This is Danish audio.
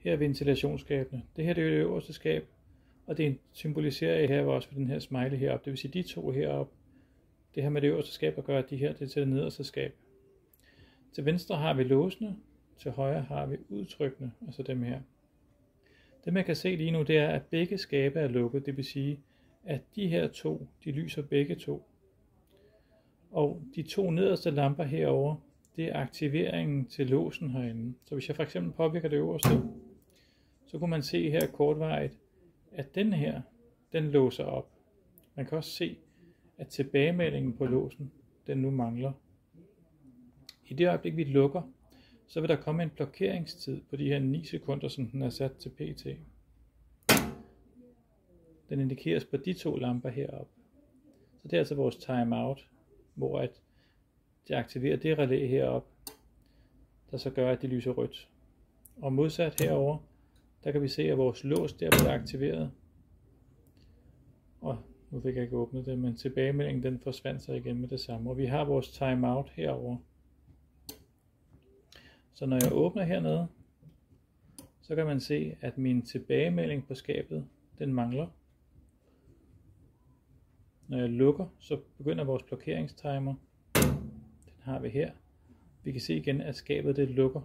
Her er ventilationsskabene. Det her det er det øverste skab, og det symboliserer jeg her også ved den her smiley heroppe. Det vil sige de to heroppe. Det her med det øverste skab at gøre, de her det er til det nederste skab. Til venstre har vi låsene, til højre har vi udtrykkene, altså dem her. Det man kan se lige nu, det er, at begge skabe er lukket. Det vil sige, at de her to, de lyser begge to. Og de to nederste lamper herover, det er aktiveringen til låsen herinde. Så hvis jeg for eksempel påvirker det øverste, så kunne man se her kortvarigt, at den her, den låser op. Man kan også se, at tilbagemeldingen på låsen, den nu mangler. I det øjeblik, vi lukker, så vil der komme en blokeringstid på de her 9 sekunder, som den er sat til PT. Den indikeres på de to lamper heroppe. Så det er altså vores timeout, hvor at det aktiverer det relæ heroppe, der så gør, at det lyser rødt. Og modsat herover, der kan vi se, at vores lås der bliver aktiveret. Og nu fik jeg ikke åbnet det, men tilbagemeldingen den forsvandt sig igen med det samme. Og vi har vores timeout herover. Så når jeg åbner hernede, så kan man se, at min tilbagemelding på skabet, den mangler. Når jeg lukker, så begynder vores blokeringstimer. Den har vi her. Vi kan se igen, at skabet det lukker